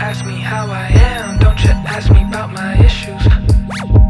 ask me how I am, don't you ask me about my issues.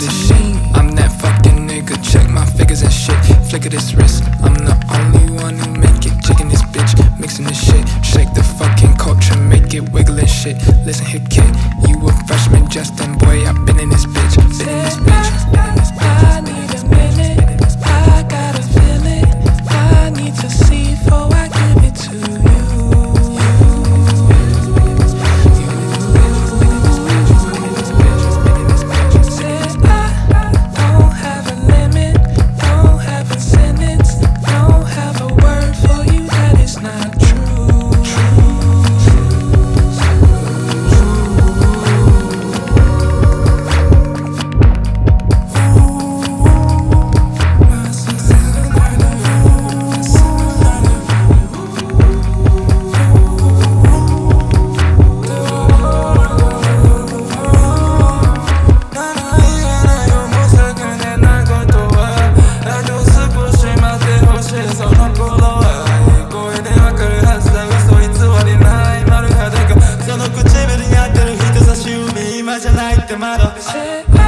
sick of. I'm that fucking nigga, check my figures and shit. Flick of this wrist, I'm the only one who make it. Chicken this bitch, mixing this shit. Shake the fucking culture, make it wiggle and shit. Listen here, kid, you a freshman, Justin, boy, I been. the matter? Uh,